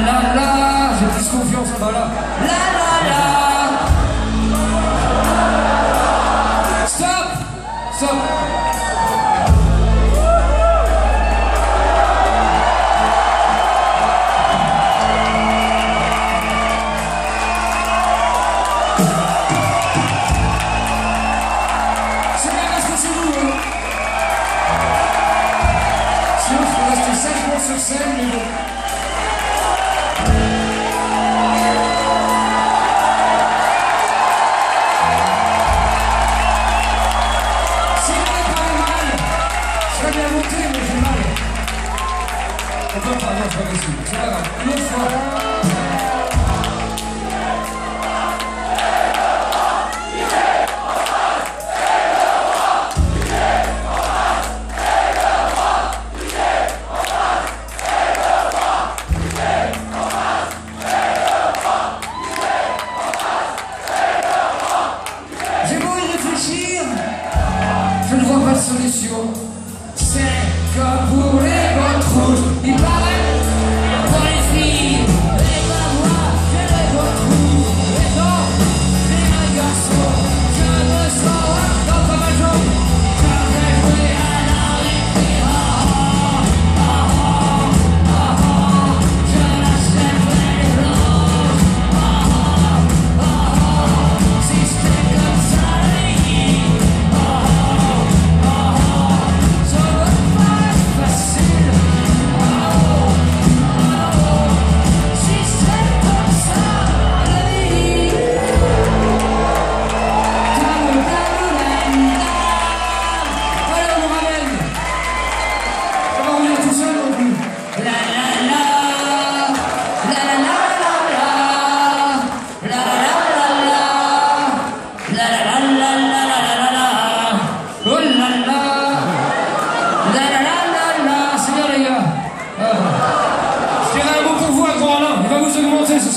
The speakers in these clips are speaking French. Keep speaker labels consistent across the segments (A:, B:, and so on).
A: la la, j'ai plus confiance en voilà. La la la. Stop, stop. C'est nous. Hein. Sinon, on reste sur scène, mais. Solution. C'est comme pour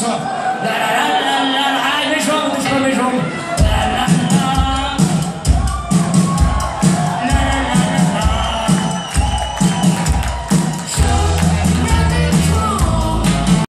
A: ó.